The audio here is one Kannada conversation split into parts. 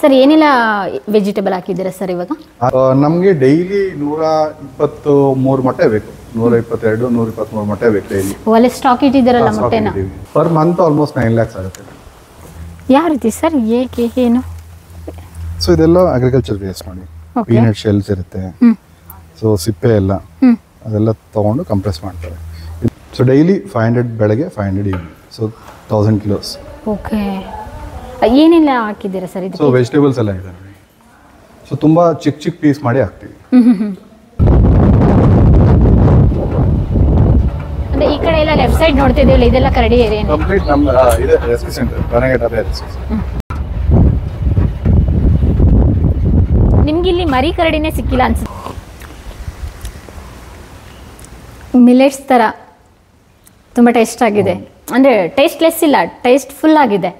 ಸರ್ ಏನೆಲ್ಲ ವೆಜಿಟೇಬಲ್ ಹಾಕಿದ್ದೀರಾ ಸರ್ ಇವಾಗ? ನಮಗೆ ಡೈಲಿ ನೂರ ಇಪ್ಪತ್ತು ಮೂರು ಮೊಟ್ಟೆ ಬೇಕು. ನೂರ ಇಪ್ಪತ್ತೆರಡು ನೂರ ಇಪ್ಪತ್ತ್ಮೂರು ಮೊಟ್ಟೆ ಬೇಕು ಡೈಲಿ ಒಲೆ ಸ್ಟಾಕ್ ಇಟ್ಟಿದ್ದೀರಲ್ಲ ಮೊಟ್ಟೆನ? Per month almost nine lakhs ಆಗುತ್ತೆ. ಯಾವ ರೀತಿ ಸರ್ ಏಕೆ ಏನು? ಸೊ ಇದೆಲ್ಲ ಅಗ್ರಿಕಲ್ಚರ್ ಬೇಸ್ ಮಾಡಿ. ಪೀನಟ್ ಶೆಲ್ಸ್ ಇರುತ್ತೆ. ಸೊ ಸಿಪ್ಪೆ ಎಲ್ಲ. ಅದೆಲ್ಲ ತಗೊಂಡು ಕಂಪ್ರೆಸ್ ಮಾಡ್ತಾರೆ. ಸೊ ಡೈಲಿ ಫೈವ್ ಹಂಡ್ರೆಡ್ ಬೆಳಗ್ಗೆ five hundred evening so thousand kilos okay ಏನೆಲ್ಲ ಹಾಕಿದ್ದೀರಾ ಸರ್ ಇದು ವೆಜಿಟೇಬಲ್ಸ್ ಎಲ್ಲ ಇದೆ. ನೋಡಿ ಸೊ ತುಂಬ ಚಿಕ್ಕ ಚಿಕ್ಕ ಪೀಸ್ ಮಾಡಿ ಹಾಕ್ತೀವಿ. ಅಂದ್ರೆ ಈ ಕಡೆ ಎಲ್ಲ ಲೆಫ್ಟ್ ಸೈಡ್ ನೋಡ್ತಿದ್ದೀವಿ ಇದೆಲ್ಲ ಕರಡಿ ಏರಿಯಾ ಕಂಪ್ಲೀಟ್ ನಮ್ಮ ಇದೆ ರೆಸ್ಕ್ಯೂ ಸೆಂಟರ್ ಕೊನೆಗಟ್ಟ ರೆಸ್ಕ್ಯೂ ನಿಮ್ಗೆ ಇಲ್ಲಿ ಮರಿ ಕರಡಿನೇ ಸಿಕ್ಕಿಲ್ಲ ಅನ್ಸುತ್ತೆ. ಮಿಲೆಟ್ಸ್ ಥರ ತುಂಬ ಟೇಸ್ಟ್ ಆಗಿದೆ. ಅಂದರೆ ಟೇಸ್ಟ್ಲೆಸ್ ಇಲ್ಲ ಟೇಸ್ಟ್ ಫುಲ್ ಆಗಿದೆ.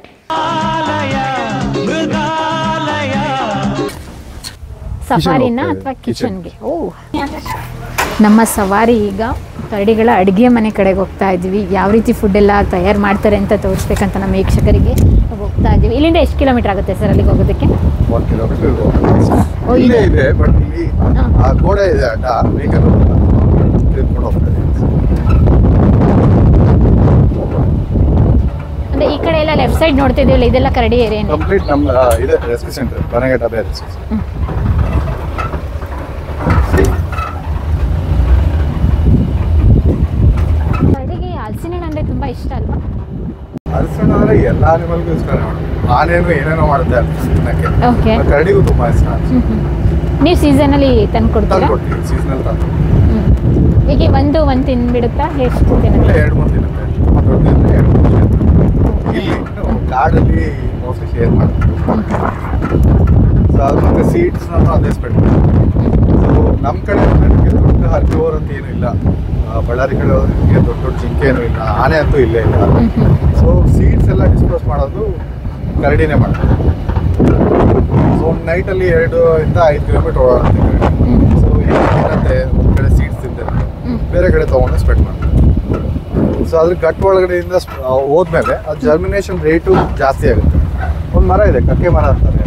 ಸಫಾರಿನ ಅಥವಾ. ಕಿಚನ್ಗೆ ಓ. ನಮ್ಮ ಸವಾರಿ ಈಗ ಕರಡಿಗಳ ಅಡುಗೆ ಮನೆ ಕಡೆಗೆ ಹೋಗ್ತಾ ಇದ್ವಿ. ಯಾವ ರೀತಿ ಫುಡ್ ಎಲ್ಲ ತಯಾರು ಮಾಡ್ತಾರೆ ಅಂತ ತೋರಿಸ್ಬೇಕಂತ ನಮ್ಮ ವೀಕ್ಷಕರಿಗೆ ಹೋಗ್ತಾ ಇದ್ದೀವಿ. ಇಲ್ಲಿಂದ ಎಷ್ಟು ಕಿಲೋಮೀಟರ್ ಆಗುತ್ತೆ ಸರ್ ಅಲ್ಲಿಗೆ ಹೋಗೋದಕ್ಕೆ? ಅಂದ್ರೆ ಈ ಕಡೆ ಎಲ್ಲ ಲೆಫ್ಟ್ ಸೈಡ್ ನೋಡ್ತಿದ್ದೀವಿ ಇದೆಲ್ಲ ಕರಡಿ ಏರಿಯಾ ಕಂಪ್ಲೀಟ್ ನಮ್ಮ ಇದೆ ರೆಸ್ಕ್ಯೂ ಸೆಂಟರ್ ರೆಸ್ಕ್ಯೂ ಕರಡಿಗೆ ಹಲಸಿನ ಹಣ್ಣು ಅಂದ್ರೆ ತುಂಬಾ ಇಷ್ಟ ಅಲ್ವಾ ಅಲ್ಸಣ್ಣ ಅಂದ್ರೆ ಎಲ್ಲ ಅನಿಮಲ್ಗೂ ಇಷ್ಟ ಆನೇನು ಏನೇನೋ ಮಾಡುತ್ತೆ ತಿನ್ನಕ್ಕೆ ಓಕೆ ಕರಡಿಗೂ ತುಂಬಾ ಇಷ್ಟ. ನೀವು ಸೀಸನ್ ಅಲ್ಲಿ ತಂದು ಕೊಡ್ತೀರಾ? ಸೀಸನ್ ಅಲ್ಲಿ ಸೀಸನಲ್ ತಂದು. ಹೀಗೆ ಒಂದು ಒಂದು ತಿನ್ಬಿಡುತ್ತಾ? ಎಷ್ಟು ದಿನ ಎರಡು ಮೂರು ದೊಡ್ಡದಿದ್ರೆ ಎರಡು ಮೂರು ದಿನ ಇಲ್ಲಿ ಕಾಡಲ್ಲಿ ಮೋಸ್ಟ್ಲಿ ಶೇರ್ ಮಾಡ್ತೀವಿ. ಸೊ ಅದು ಮತ್ತೆ ಸೀಡ್ಸ್ ಅದೇ ಸ್ಪೆಂಡ್ ಸೊ ನಮ್ಮ ಕಡೆ ನನಗೆ ದೊಡ್ಡ ಹರ್ಕೋರ್ ಅಂತ ಏನೂ ಇಲ್ಲ. ಬಳ್ಳಾರಿ ಕಡೆ ದೊಡ್ಡ ದೊಡ್ಡ ಏನೂ ಇಲ್ಲ, ಆನೆ ಅಂತೂ ಇಲ್ಲೇ ಇಲ್ಲ. ಸೊ ಸೀಡ್ಸ್ ಎಲ್ಲ ಡಿಸ್ಪೋಸ್ ಮಾಡೋದು ಕರಡಿನೇ ಮಾಡ್ತಾರೆ. ಸೊ ನೈಟಲ್ಲಿ ಎರಡು ಇಂದ ಐದು ಕಿಲೋಮೀಟರ್ ಓಡಾಡುತ್ತೆ ಕರಡಿ. ಸೊ ಏನಂತೆ ಒಂದು ಕಡೆ ಸೀಡ್ಸ್ ತಿಂದಿರುತ್ತೆ ಬೇರೆ ಕಡೆ ತೊಗೊಂಡು ಸ್ಪ್ರೆಡ್ ಮಾಡ್ತಾರೆ. ಸೊ ಅದ್ರ ಗಟ್ ಒಳಗಡೆಯಿಂದ ಹೋದ್ಮೇಲೆ ಅದು ಜರ್ಮಿನೇಷನ್ ರೇಟು ಜಾಸ್ತಿ ಆಗುತ್ತೆ. ಒಂದು ಮರ ಇದೆ, ಕಕ್ಕೆ ಮರ ಅಂತಾರೆ.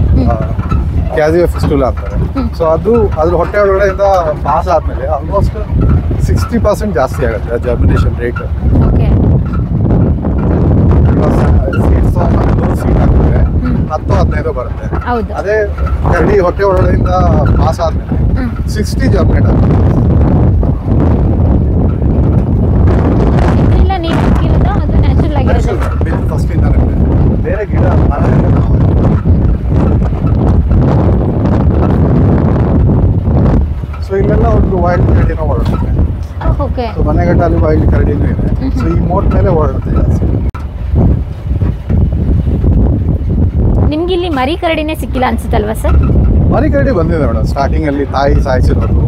ಕ್ಯಾಸಿಯೋ ಫಿಸ್ಟುಲಾ ಅಂತಾರೆ ಸೊ ಅದು ಅದ್ರ ಹೊಟ್ಟೆ ಒಳಗಡೆಯಿಂದ ಪಾಸ್ ಆದಮೇಲೆ ಆಲ್ಮೋಸ್ಟ್ ಸಿಕ್ಸ್ಟಿ ಪರ್ಸೆಂಟ್ ಜಾಸ್ತಿ ಆಗುತ್ತೆ ಜರ್ಮಿನೇಷನ್ ರೇಟ್ ಓಕೆ ಸೀಡ್ಸ್ ನೂರು ಸೀಟ್ ಹಾಕಿದ್ರೆ ಹತ್ತು ಹದಿನೈದು ಬರುತ್ತೆ ಹೌದು ಅದೇ ಕರಡಿ ಹೊಟ್ಟೆ ಒಳಗಡೆಯಿಂದ ಪಾಸ್ ಆದ್ಮೇಲೆ ಹ್ಮ್. ಸಿಕ್ಸ್ಟಿ ಜರ್ಮಿನೇಟ್ ಆಗುತ್ತೆ ಇಲ್ಲ ನೀವು ಹಾಕಿರೋದು ಅದು ನ್ಯಾಚುರಲ್ ಆಗಿರೋದು ಬಿದ್ದು ಫಸ್ಟ್ ಇಂದ ಬೇರೆ ಗಿಡ ಮರದಿಂದ ನಾವು ಸೊ ಇಲ್ಲೆಲ್ಲ ಒಂದು ವೈಲ್ಡ್ ಕರಡಿನೂ ಓಡಾಡುತ್ತೆ ಓಕೆ ಸೊ ಮನೆಗಟ್ಟ ಅಲ್ಲಿ ವೈಲ್ಡ್ ಕರಡಿನೂ ಇದೆ ಸೊ ಈ ಮೋಟ್ ಮೇಲೆ ಓಡಾಡುತ್ತೆ. ಜಾಸ್ತಿ ನಿಮ್ಗೆ ಇಲ್ಲಿ ಮರಿ ಕರಡಿನೇ ಸಿಕ್ಕಿಲ್ಲ ಅನ್ಸುತ್ತಲ್ವಾ ಸರ್? ಮರಿ ಕರಡಿ ಬಂದಿದೆ ಮೇಡಮ್. ಸ್ಟಾರ್ಟಿಂಗ್ ಅಲ್ಲಿ ತಾಯಿ ಸಾಯಿಸಿರೋದು?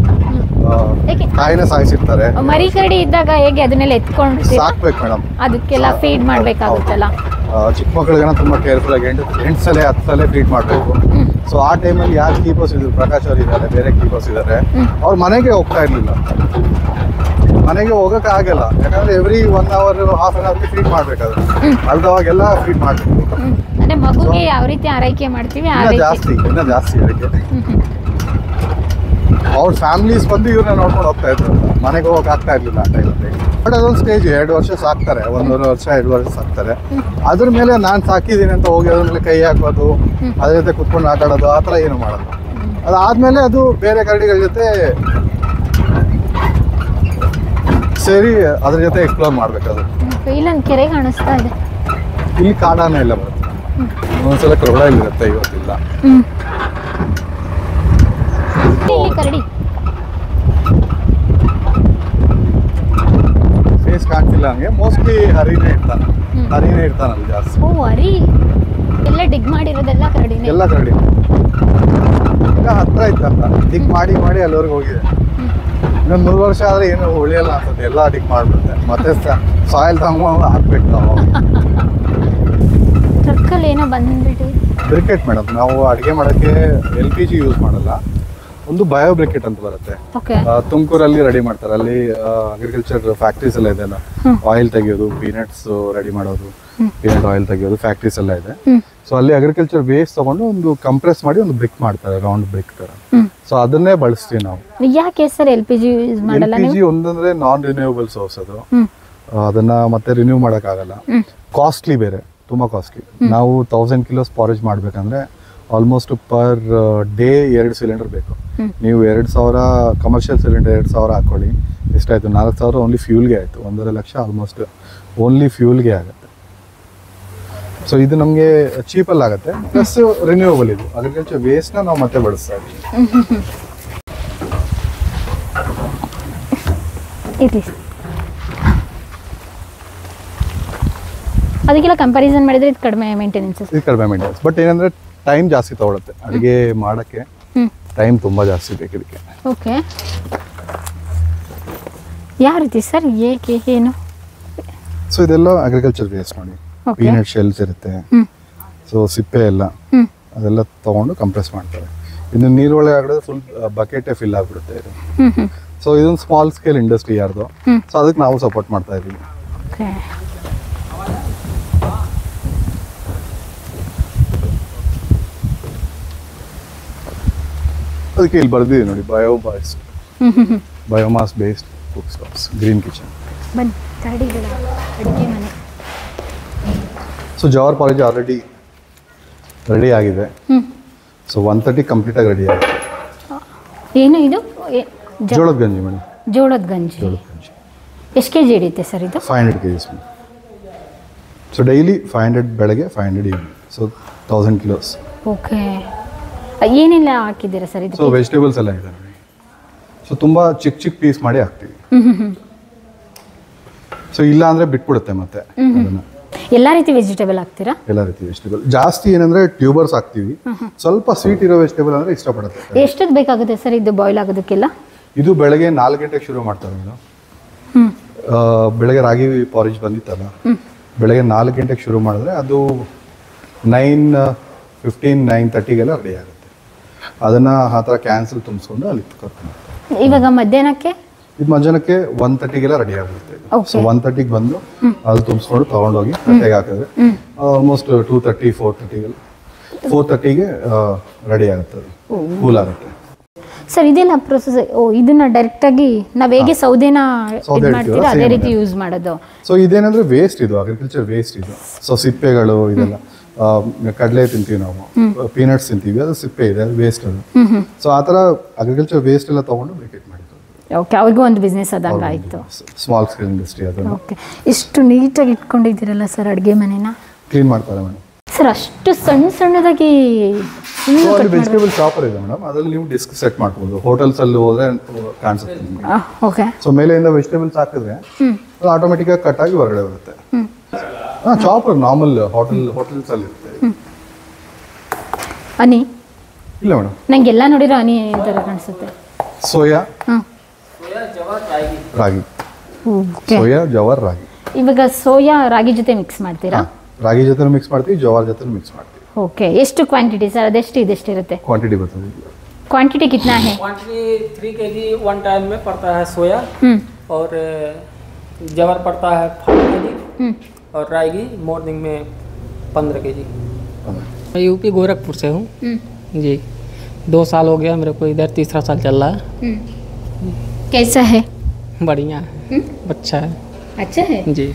ತಾಯಿನ ಸಾಯಿಸಿರ್ತಾರೆ. ಮರಿ ಕರಡಿ ಇದ್ದಾಗ ಹೇಗೆ ಅದನ್ನೆಲ್ಲ ಎತ್ಕೊಂಡು ಸಾಕ್ಬೇಕು ಮೇಡಮ್. ಅದಕ್ಕೆಲ್ಲ ಫೀಡ್ ಮಾಡ್ಬೇಕಾಗುತ್ತಲ್ಲ. ಚಿಕ್ಕ ಮಕ್ಕಳಿಗೆಲ್ಲ ತುಂಬಾ ಕೇರ್ಫುಲ್ ಆಗಿ ಎಂಟು ಎಂಟು ಸಲ ಹತ್ತು ಸಲ ಟ್ರೀಟ್ ಮಾಡಬೇಕು ಸೊ ಆ ಟೈಮಲ್ಲಿ ಯಾರು ಕೀಪರ್ಸ್ ಇದ್ರು? ಪ್ರಕಾಶ್ ಅವರು ಇದ್ದಾರೆ ಬೇರೆ ಕೀಪರ್ಸ್ ಇದ್ದಾರೆ. ಅವ್ರ ಮನೆಗೆ ಹೋಗ್ತಾ ಇರ್ಲಿಲ್ಲ. ಮನೆಗೆ ಹೋಗಕ್ಕೆ ಆಗಲ್ಲ. ಯಾಕಂದ್ರೆ every one hour half an ಅವರ್ಗೆ ಫೀಡ್ ಮಾಡ್ಬೇಕಾದ್ರೆ ಅಲ್ದವಾಗೆಲ್ಲ ಫೀಡ್ ಮಾಡಬೇಕು. ಅಂದ್ರೆ ಮಗುಗೆ ಯಾವ ರೀತಿ ಆರೈಕೆ ಮಾಡ್ತೀವಿ ಜಾಸ್ತಿ ಇನ್ನ ಜಾಸ್ತಿ ಅದಕ್ಕೆ. ಅವ್ರ ಫ್ಯಾಮಿಲೀಸ್ ಬಂದು ಇವ್ರನ್ನ ನೋಡ್ಕೊಂಡು ಹೋಗ್ತಾ ಇದ್ರು. ಮನೆಗೆ ಹೋಗಕ್ ಆಗ್ತಾ ಇರ್ಲಿಲ್ಲ ಆ ಟೈಮಲ್ಲಿ ಬಟ್ ಅದೊಂದು ಸ್ಟೇಜ್ ಎರಡು ವರ್ಷ ಸಾಕ್ತಾರೆ. ಒಂದೂವರೆ ವರ್ಷ ಎರಡು ವರ್ಷ ಸಾಕ್ತಾರೆ. ಅದ್ರ ಮೇಲೆ ನಾನು ಸಾಕಿದ್ದೀನಿ ಅಂತ ಹೋಗಿ ಅದ್ರ ಮೇಲೆ ಕೈ ಹಾಕೋದು ಅದ್ರ ಜೊತೆ ಕುತ್ಕೊಂಡು ಆಟ ಆಡೋದು ಆ ಥರ ಏನು ಮಾಡೋದು. ಅದಾದ್ಮೇಲೆ ಅದು ಬೇರೆ ಕರಡಿಗಳ ಜೊತೆ ಸೇರಿ ಅದ್ರ ಜೊತೆ ಎಕ್ಸ್ಪ್ಲೋರ್ ಮಾಡ್ಬೇಕು Okay, ಇಲ್ಲೊಂದು ಕೆರೆ ಕಾಣಿಸ್ತಾ ಇದೆ. ಇಲ್ಲಿ ಕಾಡಾನೆ ಇಲ್ಲ ಬರುತ್ತೆ. ಒಂದೊಂದ್ಸಲ ಕ್ರೊಡೈಲ್ ಇರುತ್ತೆ ಇವತ್ತಿಲ್ಲ ಕರಡಿ. ಫೇಸ್ ಕಾಣ್ತಿಲ್ಲ ಹಂಗೆ. ಮೋಸ್ಟ್ಲಿ ಹರಿನೇ ಇರ್ತಾನೆ. ಹರಿನೇ ಇರ್ತಾನಲ್ಲಿ ಜಾಸ್ತಿ. ಓ ಅರಿ ಎಲ್ಲ ಡಿಗ್ ಮಾಡಿರೋದೆಲ್ಲ ಕರಡಿ ಎಲ್ಲ ಕರಡಿ ಹತ್ರ ಇತ್ತಂತ. ಡಿಗ್ ಮಾಡಿ ಮಾಡಿ ಅಲ್ಲಿವರೆಗೆ ಹೋಗಿದೆ. ಇನ್ನೊಂದು ಮೂರು ವರ್ಷ ಆದ್ರೆ ಏನು ಉಳಿಯಲ್ಲ ಅನ್ಸುತ್ತೆ ಎಲ್ಲ ಅಡಿಕ್ ಮಾಡ್ಬಿಡುತ್ತೆ. ಮತ್ತೆ ಸಾಯಿಲ್ ತಗೊಂಡು ಹಾಕ್ಬೇಕು ನಾವು. ಟ್ರಕ್ಕಲ್ಲಿ ಏನೋ ಬಂದ್ಬಿಟ್ಟು ಬ್ರಿಕೆಟ್ ಮೇಡಮ್ ನಾವು ಅಡುಗೆ ಮಾಡೋಕ್ಕೆ ಎಲ್ ಪಿ ಜಿ ಯೂಸ್ ಮಾಡಲ್ಲ. ಒಂದು ಬಯೋ ಬ್ರಿಕೆಟ್ ಅಂತ ಬರುತ್ತೆ. ತುಮಕೂರಲ್ಲಿ ರೆಡಿ ಮಾಡ್ತಾರೆ. ಅಲ್ಲಿ ಅಗ್ರಿಕಲ್ಚರ್ ಫ್ಯಾಕ್ಟ್ರೀಸ್ ಎಲ್ಲ ಹ್ಮ್. ಆಯಿಲ್ ತೆಗೆಯೋದು ಪೀನಟ್ಸ್ ರೆಡಿ ಮಾಡೋದು. ಪೀನಟ್ ಆಯಿಲ್ ತೆಗೆಯೋದು ಫ್ಯಾಕ್ಟ್ರೀಸ್ ಎಲ್ಲ ಇದೆ. ಸೊ ಅಲ್ಲಿ ಅಗ್ರಿಕಲ್ಚರ್ ವೇಸ್ಟ್ ತಗೊಂಡು ಒಂದು ಕಂಪ್ರೆಸ್ ಮಾಡಿ ಒಂದು ಬ್ರಿಕ್ ಮಾಡ್ತಾರೆ ರೌಂಡ್ ಬ್ರಿಕ್ ತರ. ಸೊ ಅದನ್ನೇ ಬಳಸ್ತೀವಿ ನಾವು. ಯಾಕೆ sir L P G use L ಮಾಡಲ್ಲ ಪಿ ಜಿ ಒಂದಂದ್ರೆ ನಾನ್ ರಿನ್ಯೂವಬಲ್ ಸೋರ್ಸ್ ಅದು ಅದನ್ನ ಮತ್ತೆ ರಿನ್ಯೂ ಮಾಡೋಕ್ಕಾಗಲ್ಲ. ಆಗಲ್ಲ ಕಾಸ್ಟ್ಲಿ ಬೇರೆ ತುಂಬಾ ಕಾಸ್ಟ್ಲಿ ನಾವು ತೌಸಂಡ್ ಕಿಲೋ ಸ್ಪಾರೇಜ್ ಮಾಡ್ಬೇಕಂದ್ರೆ ಆಲ್ಮೋಸ್ಟ್ ಪರ್ ಡೇ ಎರಡು ಸಿಲಿಂಡರ್ ಬೇಕು. ನೀವು ಎರಡು ಸಾವಿರ ಕಮರ್ಷಿಯಲ್ ಸಿಲಿಂಡರ್ ಎರಡು ಸಾವಿರ ಹಾಕೊಳ್ಳಿ. ಎಷ್ಟಾಯ್ತು? ನಾಲ್ಕು ಸಾವಿರ ಓನ್ಲಿ ಫ್ಯೂಲ್ಗೆ ಆಯಿತು. ಒಂದೂವರೆ ಲಕ್ಷ ಆಲ್ಮೋಸ್ಟ್ ಓನ್ಲಿ ಫ್ಯೂಲ್ಗೆ ಆಗುತ್ತೆ ಸೊ ಇದು ನಮಗೆ ಚೀಪಲ್ಲಿ ಆಗುತ್ತೆ. ಪ್ಲಸ್ ರಿನ್ಯೂವಬಲ್ ಇದು. ಅಗ್ರಿಕಲ್ಚರ್ ವೇಸ್ಟ್ನ ನಾವು ಮತ್ತೆ ಬಳಸ್ತಾ ಇದ್ದೀವಿ. ಅದಕ್ಕೆಲ್ಲ ಕಂಪ್ಯಾರಿಸನ್ ಮಾಡಿದ್ರೆ ಇದು ಕಡಿಮೆ ಮೇಂಟೆನೆನ್ಸ್ ಇದು ಕಡಿಮೆ ಮೇಂಟೆನೆನ್ಸ್ ಬಟ್ ಏನಂದ್ರೆ ಟೈಮ್ ಜಾಸ್ತಿ ತಗೊಳುತ್ತೆ. ಅಡುಗೆ ಮಾಡೋಕ್ಕೆ ಟೈಮ್ ತುಂಬ ಜಾಸ್ತಿ ಬೇಕು ಇದಕ್ಕೆ. ಓಕೆ ಯಾವ ರೀತಿ ಸರ್? ಏಕೆ? ಏನು? ಸೊ ಇದೆಲ್ಲ ಅಗ್ರಿಕಲ್ಚರ್ ವೇಸ್ಟ್ ನೋಡಿ. Okay. ಪೀನಟ್ ಶೆಲ್ಸ್ ಇರುತ್ತೆ. ಸೊ ಸಿಪ್ಪೆ ಎಲ್ಲ. ಅದೆಲ್ಲ ತಗೊಂಡು ಕಂಪ್ರೆಸ್ ಮಾಡ್ತಾರೆ. ಇನ್ನು ನೀರೊಳಗೆ ಹಾಕಿದ್ರೆ ಫುಲ್ ಬಕೆಟೇ ಫಿಲ್ ಆಗಿಬಿಡುತ್ತೆ ಇದು. ಸೊ ಇದೊಂದು ಸ್ಮಾಲ್ ಸ್ಕೇಲ್ ಇಂಡಸ್ಟ್ರಿ ಯಾರ್ದು. ಸೊ ಅದಕ್ಕೆ ನಾವು ಸಪೋರ್ಟ್ ಮಾಡ್ತಾ ಇದ್ದೀವಿ ಅದಕ್ಕೆ ಇಲ್ಲಿ ಬರ್ದಿದೆ ನೋಡಿ bio boys biomass based cook stoves green kitchen ಬನ್ನಿ ಅಡುಗೆ ಮನೆ. ಸೊ ಜವಾರ್ ಕಾಲೇಜ್ ಆಲ್ರೆಡಿ ರೆಡಿ ಆಗಿದೆ. ಸೊ ಒನ್ ತರ್ಟಿ ಕಂಪ್ಲೀಟಾಗಿ ರೆಡಿ ಆಗಿದೆ. ಏನು ಇದು? ಜ- ಜೋಳದ ಗಂಜಿ ಮೇಡಮ್. ಜೋಳದ ಗಂಜಿ ಜೋಳದ ಗಂಜಿ ಎಷ್ಟು ಕೆ ಜಿ ಹಿಡಿಯುತ್ತೆ ಸರ್ ಇದು? Five hundred K Gs so daily five hundred ಬೆಳಗ್ಗೆ five hundred evening so thousand kilos okay. ಏನೆಲ್ಲ ಹಾಕಿದ್ದೀರಾ ಸರ್ ಸೊ ಇದಕ್ಕೆ ವೆಜಿಟೇಬಲ್ಸ್ ಎಲ್ಲ ಇದೆ ನೋಡಿ ಸೊ ತುಂಬ ಚಿಕ್ಕ ಚಿಕ್ಕ ಪೀಸ್ ಮಾಡಿ ಹಾಕ್ತೀವಿ. ಸೊ ಇಲ್ಲ ಅಂದರೆ ಬಿಟ್ಬಿಡುತ್ತೆ ಮತ್ತೆ ಅದನ್ನು. ಎಲ್ಲ ರೀತಿ ವೆಜಿಟೇಬಲ್ ಹಾಕ್ತೀರಾ? ಎಲ್ಲ ರೀತಿ ವೆಜಿಟೇಬಲ್. ಜಾಸ್ತಿ ಏನಂದ್ರೆ ಟ್ಯೂಬರ್ಸ್ ಹಾಕ್ತೀವಿ. ಸ್ವಲ್ಪ ಸ್ವೀಟ್ ಇರೋ ವೆಜಿಟೇಬಲ್ ಅಂದ್ರೆ ಇಷ್ಟಪಡುತ್ತೆ. ಎಷ್ಟೊತ್ತು ಬೇಕಾಗುತ್ತೆ ಸರ್ ಇದು ಬಾಯ್ಲ್ ಆಗೋದಕ್ಕೆಲ್ಲ? ಇದು ಬೆಳಗ್ಗೆ ನಾಲ್ಕು ಗಂಟೆಗೆ ಶುರು ಮಾಡ್ತಾರೆ ಮೇಡಮ್. ಬೆಳಗ್ಗೆ ರಾಗಿ ಪಾರಿಜ್ ಬಂದಿತ್ತಲ್ಲ? ಬೆಳಗ್ಗೆ ನಾಲ್ಕು ಗಂಟೆಗೆ ಶುರು ಮಾಡಿದ್ರೆ ಅದು ನೈನ್ ಫಿಫ್ಟೀನ್ ನೈನ್ ತರ್ಟಿಗೆಲ್ಲ ರೆಡಿ ಆಗುತ್ತೆ. ಅದನ್ನು ಆ ಥರ ಕ್ಯಾನ್ಸಲ್ ತುಂಬಿಸ್ಕೊಂಡು ಅಲ್ಲಿ ಇವಾಗ ಮಧ್ಯಾಹ್ನಕ್ಕೆ? ಇದು ಮಧ್ಯಾಹ್ನಕ್ಕೆ ಒನ್ ತರ್ಟಿಗೆಲ್ಲ ರೆಡಿ ಆಗುತ್ತೆ. ಸೊ ಒನ್ ತರ್ಟಿಗೆ ಬಂದು ಅಲ್ಲಿ ತುಂಬಿಸ್ಕೊಂಡು ತಗೊಂಡೋಗಿ ತಟ್ಟೆಗೆ ಹಾಕಿದ್ರೆ ಆಲ್ಮೋಸ್ಟ್ ಟೂ ತರ್ಟಿ ಫೋರ್ ತರ್ಟಿಗೆಲ್ಲ ಫೋರ್ ತರ್ಟಿಗೆ ರೆಡಿ ಆಗುತ್ತೆ. ಅದು ಕೂಲ್ ಆಗುತ್ತೆ. ಸರ್ ಇದೇನ ಪ್ರೊಸೆಸ್ ಓ ಇದನ್ನ ಡೈರೆಕ್ಟ್ ಆಗಿ ನಾವು ಹೇಗೆ ಸೌದೆನ ಸೌದೆ ಅದೇ ರೀತಿ ಯೂಸ್ ಮಾಡೋದು. ಸೊ ಇದೇನಂದ್ರೆ ವೇಸ್ಟ್ ಇದು ಅಗ್ರಿಕಲ್ಚರ್ ವೇಸ್ಟ್ ಇದು. ಸೊ ಸಿಪ್ಪೆಗಳು ಇದೆಲ್ಲ. ಕಡಲೆ ತಿಂತೀವಿ ನಾವು. ಪೀನಟ್ಸ್ ತಿಂತೀವಿ. ಅದು ಸಿಪ್ಪೆ ಇದೆ ಅದು ವೇಸ್ಟ್ ಅದು. ಸೊ ಆ ಥರ ಅಗ್ರಿಕಲ್ಚರ್ ವೇಸ್ಟ್ ಎಲ್ಲ ತಗೊಂಡು ಬ್ರಿಕೆಟ್ ಮಾಡಿದ್ದು. ಓಕೆ ಅವ್ರಿಗೂ ಒಂದು ಬಿಸ್ನೆಸ್ ಆದಂಗೆ ಆಯ್ತು. ಸ್ಮಾಲ್ ಸ್ಕೇಲ್ ಇಂಡಸ್ಟ್ರಿ ಅದು. ಓಕೆ ಇಷ್ಟು ನೀಟಾಗಿ ಇಟ್ಕೊಂಡಿದ್ದೀರಲ್ಲ ಸರ್ ಅಡುಗೆ ಮನೇನ? ಕ್ಲೀನ್ ಮಾಡ್ತಾರೆ ಮೇಡಮ್. ಸರ್ ಅಷ್ಟು ಸಣ್ಣ ಸಣ್ಣದಾಗಿ ವೆಜಿಟೇಬಲ್ ಶಾಪರ್ ಇದೆ ಮೇಡಮ್. ಅದ್ರಲ್ಲಿ ನೀವು ಡಿಸ್ಕ್ ಸೆಟ್ ಮಾಡ್ಬೋದು. ಹೋಟೆಲ್ಸ್ ಅಲ್ಲಿ ಹೋದ್ರೆ ಕಾಣಿಸುತ್ತೆ ನಿಮಗೆ. ಓಕೆ ಸೊ ಮೇಲೆಯಿಂದ ವೆಜಿಟೇಬಲ್ಸ್ ಹಾಕಿದ್ರೆ ಆಟೋಮೆಟಿಕ್ ಆಗಿ ಕಟ್ ಆಗಿ ಹೊರಗಡೆ ಬರುತ್ತೆ. ಹಾಂ ಚಾಪರ್ ನಾರ್ಮಲ್ ಹೋಟೆಲ್ ಹೋಟೆಲ್ಸ್ ಅಲ್ಲಿ ಇರುತ್ತೆ. ಅನಿ ಇಲ್ಲ ಮೇಡಮ್. ನಂಗೆಲ್ಲ ನೋಡಿರೋ ಅನಿ ಥರ ಕಾಣಿಸುತ್ತೆ. ಸೋಯಾ? ಹಾಂ ರಾಗಿ ಓಕೆ ಸೋಯಾ ಜವಾರ್ ರಾಗಿ ಇವಾಗ ಸೋಯಾ ರಾಗಿ ಜೊತೆ ಮಿಕ್ಸ್ ಮಾಡ್ತೀರಾ ಹಾ, ರಾಗಿ ಜೊತೆ ಮಿಕ್ಸ್ ಮಾಡ್ತೀವಿ ಜವಾರ್ ಜೊತೆ ಮಿಕ್ಸ್ ಮಾಡ್ತೀವಿ ಓಕೆ ಎಷ್ಟು ಕ್ವಾಂಟಿಟಿ ಸರ್ ಅದೆಷ್ಟು ಇದೆಷ್ಟಿರುತ್ತೆ ಕ್ವಾಂಟಿಟಿ ಬರ್ತದೆ ಕ್ವಾಂಟಿಟಿ ಕಿತ್ನಾ ಹೇ quantity three K G one time में पड़ता है सोया ಹ್ಞೂ और अ, जवर पड़ता है फाइव के जी ಹ್ಞೂ और रायगी मॉर्निंग में पंद्रह के जी मैं यूपी गोरखपुर से हूँ हम्म जी दो साल हो गया मेरे को इधर तीसरा साल चल रहा है कैसा है बढ़िया है हम्म? अच्छा है अच्छा है जी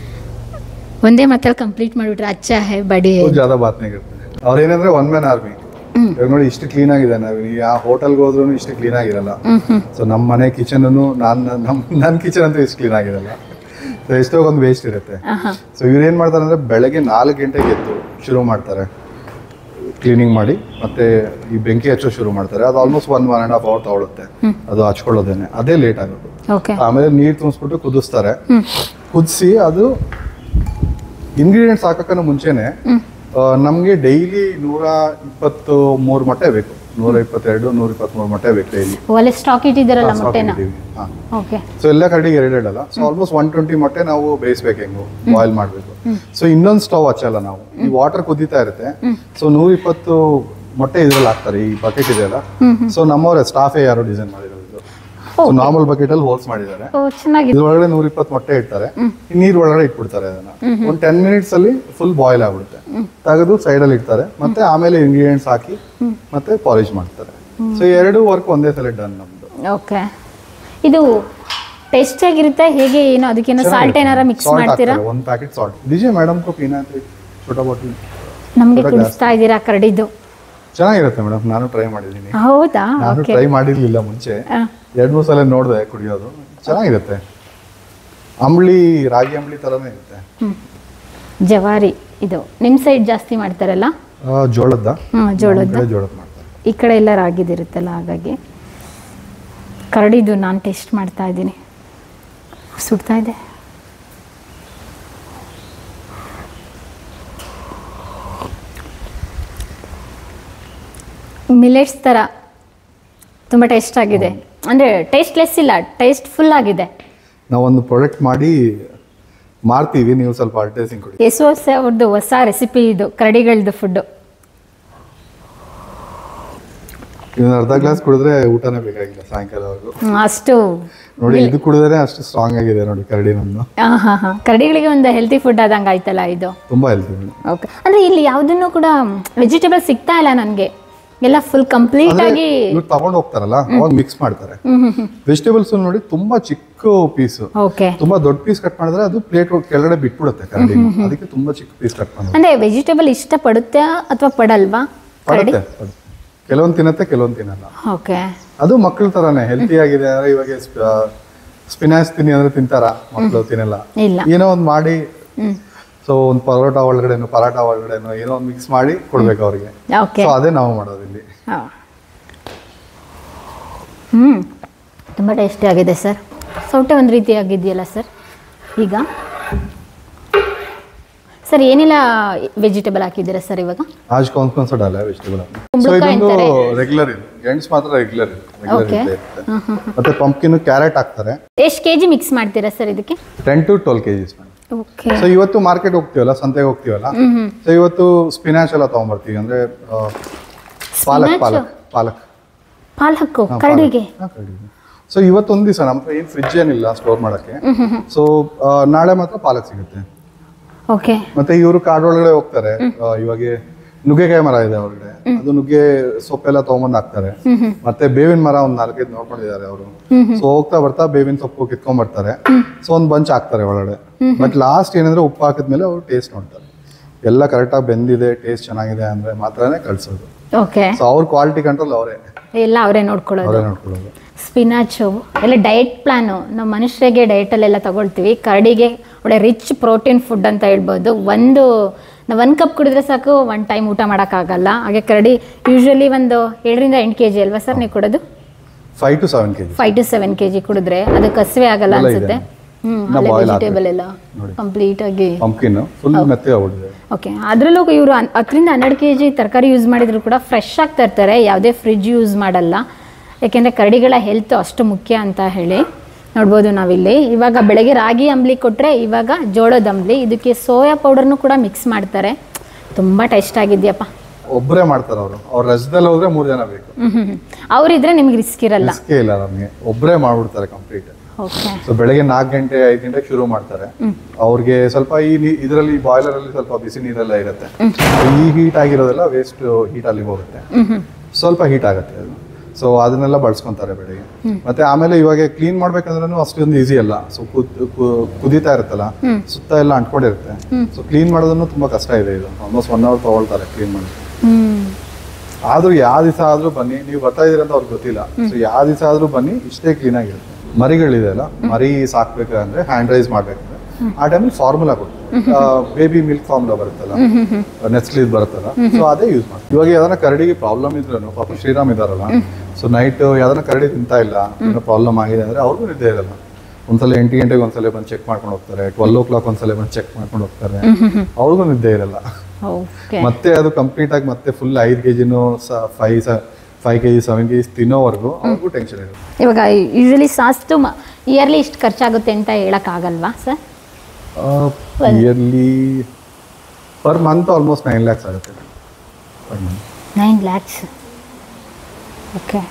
ಒಂದೇ ಮಾತಲ್ಲಿ ಕಂಪ್ಲೀಟ್ ಮಾಡಿಬಿಟ್ರೆ ಅಚ್ಚ ಹೈ ಬಡಿ ಹೈ. तो ज्यादा बात नहीं करते ಅವ್ರು ಏನಂದ್ರೆ ಒನ್ ಮ್ಯಾನ್ ಆರ್ಮಿ ಇವಾಗ ನೋಡಿ ಇಷ್ಟು ಕ್ಲೀನ್ ಆಗಿದೆ ನಾವು ಯಾವ ಹೋಟೆಲ್ಗೆ ಹೋದ್ರೂ ಇಷ್ಟು ಕ್ಲೀನ್ ಆಗಿರಲ್ಲ ಹ್ಮ್ ಹ್ಮ್ ಸೊ ನಮ್ಮ ಮನೆ ಕಿಚನ್ ನಾನು ನಮ್ಮ ನನ್ನ ಕಿಚನ್ ಅಂತೂ ಇಷ್ಟು ಕ್ಲೀನ್ ಆಗಿರಲ್ಲ ಸೊ ಎಷ್ಟೋ ಒಂದು ವೇಸ್ಟ್ ಇರುತ್ತೆ ಆಹಾ. ಸೊ ಇವ್ರು ಏನು ಮಾಡ್ತಾರೆ ಅಂದರೆ ಬೆಳಗ್ಗೆ ನಾಲ್ಕು ಗಂಟೆಗೆ ಎದ್ದು ಶುರು ಮಾಡ್ತಾರೆ ಕ್ಲೀನಿಂಗ್ ಮಾಡಿ ಮತ್ತೆ ಈ ಬೆಂಕಿ ಹಚ್ಚೋ ಶುರು ಮಾಡ್ತಾರೆ ಅದು almost one one and half hour ತಗೊಳುತ್ತೆ ಅದು ಹಚ್ಕೊಳ್ಳೋದೇನೆ ಅದೇ ಲೇಟ್ ಆಗೋದು ಓಕೆ ಆಮೇಲೆ ನೀರು ತುಂಬಿಸ್ಬಿಟ್ಟು ಕುದಿಸ್ತಾರೆ. ಕುದಿಸಿ ಅದು ಇಂಗ್ರೀಡಿಯೆಂಟ್ಸ್ ಹಾಕಕ್ಕೂ ಮುಂಚೆನೆ ನಮಗೆ ಡೈಲಿ ನೂರ ಇಪ್ಪತ್ತು ಮೂರು ಮೊಟ್ಟೆ ಬೇಕು. ನೂರ ಇಪ್ಪತ್ತೆರಡು ನೂರ ಇಪ್ಪತ್ಮೂರು ಮೊಟ್ಟೆ ಬೇಕು ಡೈಲಿ ಒಲೆ ಸ್ಟಾಕ್ ಇಟ್ಟಿದ್ದೀರಲ್ಲ ಮೊಟ್ಟೆನ? ಹಾಂ. ಓಕೆ ಸೊ ಎಲ್ಲ ಕಡೆಗೆ ಎರಡು ಎರಡಲ್ಲ ಸೊ ಆಲ್ಮೋಸ್ಟ್ ಒನ್ ಟ್ವೆಂಟಿ ಮೊಟ್ಟೆ ನಾವು ಬೇಯಿಸ್ಬೇಕು ಹೆಂಗು? ಬಾಯ್ಲ್ ಮಾಡಬೇಕು. ಸೊ ಇನ್ನೊಂದು ಸ್ಟವ್ ಹಚ್ಚಲ್ಲ ನಾವು. ಈ ವಾಟರ್ ಕುದೀತಾ ಇರುತ್ತೆ. ಸೊ ನೂರ ಇಪ್ಪತ್ತು ಮೊಟ್ಟೆ ಇದ್ರಲ್ಲಿ ಹಾಕ್ತಾರೆ. ಈ ಬಕೆಟ್ ಇದೆಯಲ್ಲ ಸೊ ನಮ್ಮವ್ರೆ ಸ್ಟಾಫೇ ಯಾರು ಡಿಸೈನ್ ಮಾಡಿರೋದು. ಇದು ನಾರ್ಮಲ್ ಬಕೆಟ್ ಅಲ್ಲಿ ಹೋಲ್ಸ್ ಮಾಡಿದ್ದಾರೆ. ಇದ್ರೊಳಗಡೆ ನೂರ ಇಪ್ಪತ್ತು ಮೊಟ್ಟೆ ಇಡ್ತಾರೆ. ನೀರ್ ಒಳಗಡೆ ಇಟ್ಬಿಡ್ತಾರೆ ಅದನ್ನ. ಒಂದ್ ಟೆನ್ ಮಿನಿಟ್ಸ್ ಅಲ್ಲಿ ಫುಲ್ ಬಾಯ್ಲ್ ಆಗ್ಬಿಡುತ್ತೆ. ತೆಗೆದು ಸೈಡ್ ಅಲ್ಲಿ ಇಡ್ತಾರೆ. ಮತ್ತೆ ಆಮೇಲೆ ಇಂಗ್ರೀಡಿಯೆಂಟ್ಸ್ ಹಾಕಿ ಮತ್ತೆ ಪಾಲಿಶ್ ಮಾಡ್ತಾರೆ. ಸೊ ಎರಡು ವರ್ಕ್ ಒಂದೇ ಸಲ ಡನ್ ನಮ್ದು. ಓಕೆ ಇದು ಟೇಸ್ಟ್ ಆಗಿರುತ್ತೆ ಹೇಗೆ ಏನು ಏನೋ ಸಾಲ್ಟ್ ಏನಾರ ಮಿಕ್ಸ್ ಮಾಡ್ತೀರಾ? ಒಂದು ಪ್ಯಾಕೆಟ್ ಸಾಲ್ಟ್ ಡಿಜೆ ಮೇಡಮ್ ಕೋ ಪೀನಾ ಅಂತ ಬಾಟಲ್ ನಮಗೆ ಕುಡಿಸ್ತಾ ಇದ್ದೀರಾ ಕರಡಿದು ಚೆನ್ನಾಗಿರುತ್ತೆ ಮೇಡಮ್ ನಾನು ಟ್ರೈ ಮಾಡಿದ್ದೀನಿ. ಹೌದಾ? ನಾನು ಟ್ರೈ ಮಾಡಿರ್ಲಿಲ್ಲ ಮುಂಚೆ. ಎರಡು ಮೂರು ಸಲ ನೋಡಿದೆ ಕುಡಿಯೋದು. ಚೆನ್ನಾಗಿರುತ್ತೆ. ಅಂಬ್ಲಿ ರಾಗಿ ಅಂಬ್ಲಿ ತರನೇ ಇರುತ್ತೆ. ಜವಾರಿ ಇದು ನಿಮ್ಮ ಸೈಡ್ ಜಾಸ್ತಿ ಮಾಡ್ತಾರಲ್ಲ? ಜೋಳದ ಜೋಳದ ಜೋಳದ ಮಾಡ್ತಾರೆ. ಈ ಕಡೆ ಎಲ್ಲ ರಾಗಿದಿರುತ್ತಲ್ಲ ಹಾಗಾಗಿ. ಕರಡಿದು ನಾನು ಟೇಸ್ಟ್ ಮಾಡ್ತಾ ಇದ್ದೀನಿ. ಸುಡ್ತಾ ಇದೆ. ಮಿಲೆಟ್ಸ್ ಥರ ತುಂಬ ಟೇಸ್ಟ್ ಆಗಿದೆ. ಅಂದರೆ ಟೇಸ್ಟ್ಲೆಸ್ ಇಲ್ಲ ಟೇಸ್ಟ್ ಫುಲ್ ಆಗಿದೆ. ನಾವೊಂದು ಪ್ರಾಡಕ್ಟ್ ಮಾಡಿ ಮಾರ್ತೀವಿ ನೀವು ಸ್ವಲ್ಪ ಅಡ್ವರ್ಟೈಸಿಂಗ್ ಕೊಡಿ. ಎಸ್ ಹೊಸ ಅವ್ರದ್ದು ಹೊಸ ರೆಸಿಪಿ ಇದು ಕರಡಿಗಳದ್ದು ಫುಡ್ಡು ಇದನ್ನ ಅರ್ಧ ಗ್ಲಾಸ್ ಕುಡಿದ್ರೆ ಊಟನೇ ಬೇಕಾಗಿಲ್ಲ ಸಾಯಂಕಾಲವರೆಗೂ ಅಷ್ಟು ನೋಡಿ ಇದು ಕುಡಿದ್ರೆ ಅಷ್ಟು ಸ್ಟ್ರಾಂಗ್ ಆಗಿದೆ ನೋಡಿ ಕರಡಿ ನಮ್ದು. ಹಾಂ ಹಾಂ ಹಾಂ. ಕರಡಿಗಳಿಗೆ ಒಂದು ಹೆಲ್ತಿ ಫುಡ್ ಆದಂಗೆ ಆಯ್ತಲ್ಲ ಇದು? ತುಂಬಾ ಹೆಲ್ತಿ ಓಕೆ ಅಂದರೆ ಇಲ್ಲಿ ಯಾವುದನ್ನು ಕೂಡ ವೆಜಿಟೇಬಲ್ ಸಿಗ್ತಾ ಇಲ್ಲ ನನಗೆ. ಎಲ್ಲ ಫುಲ್ ಕಂಪ್ಲೀಟ್ ಆಗಿ ಇವ್ರು ತಗೊಂಡ್ ಹೋಗ್ತಾರಲ್ಲ ಅವಾಗ ಮಿಕ್ಸ್ ಮಾಡ್ತಾರೆ. ವೆಜಿಟೇಬಲ್ಸ್ ನೋಡಿ ತುಂಬಾ ಚಿಕ್ಕ ಪೀಸ್ ತುಂಬಾ ದೊಡ್ಡ ಪೀಸ್ ಕಟ್ ಮಾಡಿದ್ರೆ ಅದು ಪ್ಲೇಟ್ ಕೆಳಗಡೆ ಬಿಟ್ಬಿಡುತ್ತೆ ಕರಡಿ ಅದಕ್ಕೆ ತುಂಬಾ ಚಿಕ್ಕ ಪೀಸ್ ಕಟ್ ಮಾಡಿದ್ರೆ ವೆಜಿಟೇಬಲ್ ವೆಜಿಟೇಬಲ್ ಇಷ್ಟಪಡುತ್ತೆ ಅಥವಾ ಪಡಲ್ವಾ ಪಡುತ್ತೆ ಕೆಲವೊಂದು ತಿನ್ನತ್ತೆ ಕೆಲವೊಂದು ತಿನ್ನಲ್ಲ. ಓಕೆ ಅದು ಮಕ್ಕಳ ತರಾನೇ ಹೆಲ್ತಿ ಆಗಿದೆ ಅಂದ್ರೆ ಇವಾಗ ಸ್ಪಿನಾಚ್ ತಿನ್ನಿ ಅಂದ್ರೆ ತಿಂತಾರ ಮಕ್ಕಳು ತಿನ್ನಲ್ಲ. ಏನೋ ಒಂದ್ ಮಾಡಿ ಸೊ ಒಂದು ಪರೋಟ ಒಳಗಡೆನೋ ಪರಾಟ ಒಳಗಡೆನೋ ಏನೋ ಮಿಕ್ಸ್ ಮಾಡಿ ಕೊಡ್ಬೇಕು ಅವ್ರಿಗೆ. ಸೊ ಅದೇ ನಾವು ಮಾಡೋದು ಇಲ್ಲಿ. ಹ್ಞೂ ತುಂಬ ಟೇಸ್ಟಿ ಆಗಿದೆ ಸರ್ ಸೌಟೆ ಒಂದು ರೀತಿ ಆಗಿದೆಯಲ್ಲ ಸರ್ ಈಗ? ಸರ್ ಏನೆಲ್ಲ ವೆಜಿಟೇಬಲ್ ಹಾಕಿದ್ದೀರಾ ಸರ್ ಇವಾಗ? ಆಜ್ ಕೌನ್ ಕೌನ್ ಸಡಲ್ಲ ಡಾಲ ವೆಜಿಟೇಬಲ್ ಸೊ ಇದೊಂದು ರೆಗ್ಯುಲರ್ ಇದು. ಗೆಂಟ್ಸ್ ಮಾತ್ರ ರೆಗ್ಯುಲರ್ ಓಕೆ ಮತ್ತೆ ಪಂಪ್ಕಿನ್ ಕ್ಯಾರೆಟ್ ಹಾಕ್ತಾರೆ. ಎಷ್ಟು ಕೆಜಿ ಮಿಕ್ಸ್ ಮಾಡ್ತೀರಾ ಸರ್ ಇದಕ್ಕೆ? Ten to twelve KGs okay so ಇವತ್ತು ಮಾರ್ಕೆಟ್ ಹೋಗ್ತೀವಲ್ಲ ಸಂತೆಗೆ ಹೋಗ್ತೀವಲ್ಲ? ಸೊ ಇವತ್ತು ಸ್ಪಿನಾಚ್ ಎಲ್ಲ ತಗೊಂಡ್ಬರ್ತೀವಿ ಅಂದ್ರೆ ಪಾಲಕ್ ಪಾಲಕ್ ಪಾಲಕ್. ಪಾಲಕ್ ಕರಡಿಗೆ. ಸೊ ಇವತ್ತೊಂದು ದಿವಸ ನಮ್ಮ ಏನು ಫ್ರಿಜ್ ಏನಿಲ್ಲ ಸ್ಟೋರ್ ಮಾಡಕ್ಕೆ. ಸೊ ನಾಳೆ ಮಾತ್ರ ಪಾಲಕ್ ಸಿಗುತ್ತೆ. ಓಕೆ ಮತ್ತೆ ಇವರು ಕಾಡೊಳಗಡೆ ಹೋಗ್ತಾರೆ ಇವಾಗ ನುಗ್ಗೆಕಾಯಿ ಮರ ಇದೆ ಅವ್ರಿಗೆ. ಅದು ನುಗ್ಗೆ ಸೊಪ್ಪೆಲ್ಲ ತಗೊಂಬಂದ್ ಹಾಕ್ತಾರೆ. ಮತ್ತೆ ಬೇವಿನ ಮರ ಒಂದ್ ನಾಲ್ಕೈದು ನೋಡ್ಕೊಂಡಿದ್ದಾರೆ ಅವರು. ಸೊ ಹೋಗ್ತಾ ಬರ್ತಾ ಬೇವಿನ ಸೊಪ್ಪು ಕಿತ್ಕೊಂಡ್ ಬರ್ತಾರೆ ಸೊ ಒಂದ್ ಬಂಚ್ ಹಾಕ್ತಾರೆ ಒಳಗಡೆ. ಬಟ್ ಲಾಸ್ಟ್ ಏನಂದ್ರೆ ಉಪ್ಪು ಹಾಕಿದ್ಮೇಲೆ ಅವ್ರು ಟೇಸ್ಟ್ ನೋಡ್ತಾರೆ. ಎಲ್ಲ ಕರೆಕ್ಟಾಗಿ ಬೆಂದಿದೆ ಟೇಸ್ಟ್ ಚೆನ್ನಾಗಿದೆ ಅಂದ್ರೆ ಮಾತ್ರನೇ ಕಳ್ಸೋದು. ಓಕೆ ಸೊ ಅವ್ರ ಕ್ವಾಲಿಟಿ ಕಂಟ್ರೋಲ್ ಅವರೇ. ಎಲ್ಲ ಅವರೇ ನೋಡ್ಕೊಳ್ಳೋದು. ಅವರೇ ನೋಡ್ಕೊಳ್ಳೋದು. ಸ್ಪಿನಾಚು ಎಲ್ಲ ಡಯಟ್ ಪ್ಲಾನು ನಾವು ಮನುಷ್ಯರಿಗೆ ಡಯಟಲ್ಲೆಲ್ಲ ತಗೊಳ್ತೀವಿ. ಕರಡಿಗೆ ಒಳ್ಳೆ ರಿಚ್ ಪ್ರೋಟೀನ್ ಫುಡ್ ಅಂತ ಹೇಳ್ಬೋದು. ಒಂದು ನಾವು ಒಂದು ಕಪ್ ಕುಡಿದ್ರೆ ಸಾಕು ಒನ್ ಟೈಮ್ ಊಟ ಮಾಡೋಕ್ಕಾಗಲ್ಲ. ಹಾಗೆ ಕರಡಿ ಯೂಶ್ವಲಿ ಒಂದು ಏಳರಿಂದ ಎಂಟು ಕೆ ಜಿ ಅಲ್ವಾ ಸರ್ ನೀವು ಕೊಡೋದು? Five to seven KG five to seven K G ಕುಡಿದ್ರೆ ಅದು ಕಸಿವೆ ಆಗಲ್ಲ ಅನ್ಸುತ್ತೆ. ಹ್ಮ್ ಹ್ಞೂ ವೆಜಿಟೇಬಲ್ ಎಲ್ಲ ನೋಡಿ. ಕಂಪ್ಲೀಟ್ ಆಗಿ. ಪಂಪ್ಕಿನ್ ಫುಲ್ ಮೆತ್ತಗೆ ಆಗ್ಬಿಟ್ಟಿದೆ. ಓಕೆ ಅದ್ರಲ್ಲೂ ಇವರು ಹತ್ತರಿಂದ ಹನ್ನೆರಡು ಕೆ ಜಿ ತರಕಾರಿ ಯೂಸ್ ಮಾಡಿದ್ರು ಕೂಡ ಫ್ರೆಶ್ ಆಗಿ ತರ್ತಾರೆ. ಯಾವುದೇ ಫ್ರಿಜ್ ಯೂಸ್ ಮಾಡಲ್ಲ. ಯಾಕೆಂದರೆ ಕರಡಿಗಳ ಹೆಲ್ತ್ ಅಷ್ಟು ಮುಖ್ಯ ಅಂತ ಹೇಳಿ. ನೋಡ್ಬೋದು ನಾವಿಲ್ಲಿ. ಇವಾಗ ಬೆಳಗ್ಗೆ ರಾಗಿ ಅಂಬ್ಲಿ ಕೊಟ್ಟರೆ ಇವಾಗ ಜೋಳದ ಅಂಬ್ಲಿ. ಇದಕ್ಕೆ ಸೋಯಾ ಪೌಡರ್ನು ಕೂಡ ಮಿಕ್ಸ್ ಮಾಡ್ತಾರೆ. ತುಂಬ ಟೇಸ್ಟ್ ಆಗಿದೆಯಪ್ಪ. ಒಬ್ಬರೇ ಮಾಡ್ತಾರೆ ಅವರು. ಅವ್ರ ರಜದಲ್ಲಿ ಹೋದ್ರೆ ಮೂರು ಜನ ಬೇಕು. ಅವರಿದ್ರೆ ನಿಮ್ಗೆ ರಿಸ್ಕ್ ಇರಲ್ಲ. ರಿಸ್ಕ್ ಇಲ್ಲ ನಮಗೆ. ಒಬ್ಬರೇ ಮಾಡ್ಬಿಡ್ತಾರೆ ಕಂಪ್ಲೀಟ್ ಸೊ ಬೆಳಗ್ಗೆ ನಾಲ್ಕು ಗಂಟೆ ಐದು ಗಂಟೆ ಶುರು ಮಾಡ್ತಾರೆ. ಅವ್ರಿಗೆ ಸ್ವಲ್ಪ ಈ ಇದರಲ್ಲಿ ಬಾಯ್ಲರ್ ಅಲ್ಲಿ ಸ್ವಲ್ಪ ಬಿಸಿ ನೀರೆಲ್ಲ ಇರುತ್ತೆ. ಈ ಹೀಟ್ ಆಗಿರೋದೆಲ್ಲ ವೇಸ್ಟ್ ಹೀಟ್ ಅಲ್ಲಿ ಹೋಗುತ್ತೆ. ಸ್ವಲ್ಪ ಹೀಟ್ ಆಗುತ್ತೆ ಅದು. ಸೊ ಅದನ್ನೆಲ್ಲ ಬಳಸ್ಕೊತಾರೆ ಬೆಳಿಗ್ಗೆ. ಮತ್ತೆ ಆಮೇಲೆ ಇವಾಗ ಕ್ಲೀನ್ ಮಾಡ್ಬೇಕಂದ್ರೂ ಅಷ್ಟೊಂದು ಈಸಿ ಅಲ್ಲ. ಸೊ ಕುದೀತಾ ಇರುತ್ತಲ್ಲ ಸುತ್ತ ಎಲ್ಲ ಅಂಟ್ಕೊಂಡಿರುತ್ತೆ. ಸೊ ಕ್ಲೀನ್ ಮಾಡೋದನ್ನು ತುಂಬಾ ಕಷ್ಟ ಇದೆ ಇದು. ಆಲ್ಮೋಸ್ಟ್ ಒನ್ ಅವರ್ ತಗೊಳ್ತಾರೆ ಕ್ಲೀನ್ ಮಾಡಿ. ಆದ್ರೂ ಯಾವ ದಿವಸ ಆದ್ರೂ ಬನ್ನಿ. ನೀವು ಬರ್ತಾ ಇದೀರ ಅಂತ ಅವ್ರಿಗೆ ಗೊತ್ತಿಲ್ಲ. ಸೊ ಯಾವ ದಿವಸ ಆದ್ರೂ ಬನ್ನಿ ಇಷ್ಟೇ ಕ್ಲೀನ್ ಆಗಿರುತ್ತೆ ಮರಿಗಳಿದೆ ಅಲ್ಲ ಮರಿ ಸಾಕ್ಬೇಕಂದ್ರೆ ಹ್ಯಾಂಡ್ ರೈಸ್ ಮಾಡ್ಬೇಕಂದ್ರೆ ಆ ಟೈಮಲ್ಲಿ ಫಾರ್ಮುಲಾ ಕೊಡ್ತೀವಿ ಬೇಬಿ ಮಿಲ್ಕ್ ಫಾರ್ಮುಲಾ ಬರುತ್ತಲ್ಲ? ನೆಸ್ಲಿದ್ ಬರುತ್ತಲ್ಲ? ಸೊ ಅದೇ ಯೂಸ್ ಮಾಡಿ. ಇವಾಗ ಯಾವ್ದಾನ ಕರಡಿಗೆ ಪ್ರಾಬ್ಲಮ್ ಇದ್ರೂ ಪಾಪ ಶ್ರೀರಾಮ್ ಇದಾರಲ್ಲ? ಸೊ ನೈಟ್ ಯಾವ್ದಾನ ಕರಡಿ ತಿಂತಾ ಇಲ್ಲ ಏನೋ ಪ್ರಾಬ್ಲಮ್ ಆಗಿದೆ ಅಂದ್ರೆ ಅವ್ರಿಗೂ ನಿದ್ದೆ ಇರಲ್ಲ. ಒಂದ್ಸಲ ಎಂಟು ಗಂಟೆಗೆ ಒಂದ್ಸಲ ಬಂದು ಚೆಕ್ ಮಾಡ್ಕೊಂಡು ಹೋಗ್ತಾರೆ. ಟ್ವೆಲ್ ಓ ಕ್ಲಾಕ್ ಒಂದ್ಸಲ ಬಂದು ಚೆಕ್ ಮಾಡ್ಕೊಂಡು ಹೋಗ್ತಾರೆ. ಅವ್ರಿಗೂ ನಿದ್ದೆ ಇರಲ್ಲ. ಮತ್ತೆ ಅದು ಕಂಪ್ಲೀಟ್ ಆಗಿ ಮತ್ತೆ ಫುಲ್ ಐದು K ಜಿನೂ five five K G seven K G ತಿನ್ನೋವರೆಗೂ ಅವ್ರಿಗೂ ಟೆನ್ಷನ್ ಇರುತ್ತೆ. ಇವಾಗ ಯೂಶಲಿ ಸಾಸ್ತು ಇಯರ್ಲಿ ಇಷ್ಟು ಖರ್ಚಾಗುತ್ತೆ ಅಂತ ಹೇಳೋಕ್ಕಾಗಲ್ವಾ sir yearly per month almost nine lakhs ಆಗುತ್ತೆ ನೈನ್ ಲ್ಯಾಕ್ಸ್ ಓಕೆ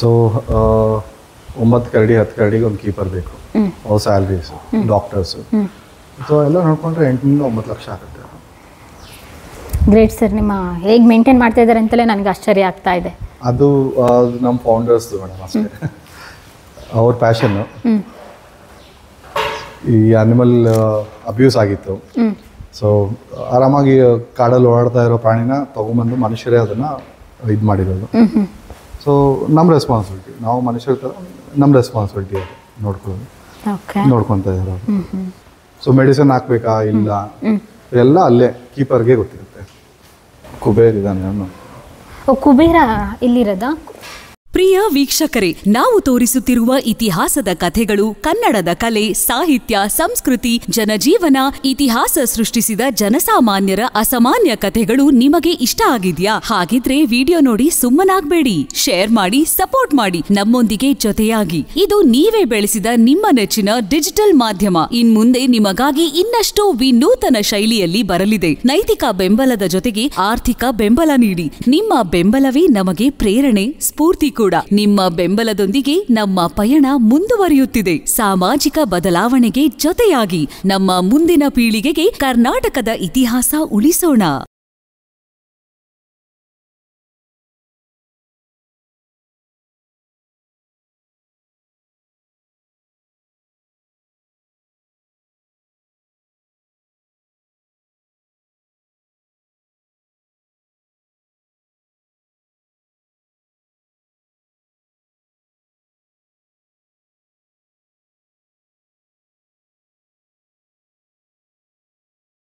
ಸೊ ಒಂಬತ್ತು ಕರಡಿ ಹತ್ತು ಕರಡಿಗೆ ಒಂದು ಕೀಪರ್ ಬೇಕು. ಅವ್ರ ಸ್ಯಾಲ್ರೀಸು ಡಾಕ್ಟರ್ಸು ಸೊ ಎಲ್ಲ ನೋಡಿಕೊಂಡ್ರೆ ಎಂಟರಿಂದ ಒಂಬತ್ತು ಲಕ್ಷ ಆಗುತ್ತೆ. ಗ್ರೇಟ್ ಸರ್ ನಿಮ್ಮ ಹೇಗೆ ಮೇಂಟೈನ್ ಮಾಡ್ತಾ ಇದ್ದಾರೆ ಅಂತಲೇ ನನಗೆ ಆಶ್ಚರ್ಯ ಆಗ್ತಾ ಇದೆ. ಅದು ನಮ್ಮ ಫೌಂಡರ್ಸ್ದು ಮೇಡಮ್ ಅಷ್ಟೇ. ಅವ್ರ ಪ್ಯಾಷನ್ನು ಈ ಅನಿಮಲ್ ಅಬ್ಯೂಸ್ ಆಗಿತ್ತು. ಸೊ ಆರಾಮಾಗಿ ಕಾಡಲ್ಲಿ ಓಡಾಡ್ತಾ ಇರೋ ಪ್ರಾಣಿನ ತಗೊಂಬಂದು ಮನುಷ್ಯರೇ ಅದನ್ನ ಇದು ಮಾಡಿರೋದು. ಸೊ ನಮ್ಮ ರೆಸ್ಪಾನ್ಸಿಬಿಲಿಟಿ ನಾವು ಮನುಷ್ಯರ ಥರ ನಮ್ಮ ರೆಸ್ಪಾನ್ಸಿಬಿಲಿಟಿ ಅದು. ನೋಡ್ಕೊಳ್ಳೋದು. ನೋಡ್ಕೊತಾ ಹ್ಮ್ ಸೊ ಮೆಡಿಸಿನ್ ಹಾಕ್ಬೇಕಾ ಇಲ್ಲ? ಎಲ್ಲ ಅಲ್ಲೇ ಕೀಪರ್ಗೆ ಗೊತ್ತಿರುತ್ತೆ. ಕುಬೇರ್ ಇದ್ದಾನೆ ಅವನು. ಕುಬೇರ ಇಲ್ಲಿರೋದಾ? ಪ್ರಿಯ ವೀಕ್ಷಕರೇ, ನಾವು ತೋರಿಸುತ್ತಿರುವ ಇತಿಹಾಸದ ಕಥೆಗಳು ಕನ್ನಡದ ಕಲೆ, ಸಾಹಿತ್ಯ, ಸಂಸ್ಕೃತಿ, ಜನಜೀವನ, ಇತಿಹಾಸ ಸೃಷ್ಟಿಸಿದ ಜನಸಾಮಾನ್ಯರ ಅಸಾಮಾನ್ಯ ಕಥೆಗಳು ನಿಮಗೆ ಇಷ್ಟ ಆಗಿದ್ಯಾ? ಹಾಗಿದ್ರೆ ವಿಡಿಯೋ ನೋಡಿ ಸುಮ್ಮನಾಗ್ಬೇಡಿ. ಶೇರ್ ಮಾಡಿ, ಸಪೋರ್ಟ್ ಮಾಡಿ. ನಮ್ಮೊಂದಿಗೆ ಜೊತೆಯಾಗಿ. ಇದು ನೀವೇ ಬೆಳೆಸಿದ ನಿಮ್ಮ ನೆಚ್ಚಿನ ಡಿಜಿಟಲ್ ಮಾಧ್ಯಮ. ಇನ್ ಮುಂದೆ ನಿಮಗಾಗಿ ಇನ್ನಷ್ಟು ವಿನೂತನ ಶೈಲಿಯಲ್ಲಿ ಬರಲಿದೆ. ನೈತಿಕ ಬೆಂಬಲದ ಜೊತೆಗೆ ಆರ್ಥಿಕ ಬೆಂಬಲ ನೀಡಿ. ನಿಮ್ಮ ಬೆಂಬಲವೇ ನಮಗೆ ಪ್ರೇರಣೆ, ಸ್ಫೂರ್ತಿ ಕೂಡ. ನಿಮ್ಮ ಬೆಂಬಲದೊಂದಿಗೆ ನಮ್ಮ ಪಯಣ ಮುಂದುವರಿಯುತ್ತಿದೆ. ಸಾಮಾಜಿಕ ಬದಲಾವಣೆಗೆ ಜೊತೆಯಾಗಿ ನಮ್ಮ ಮುಂದಿನ ಪೀಳಿಗೆಗೆ ಕರ್ನಾಟಕದ ಇತಿಹಾಸ ಉಳಿಸೋಣ.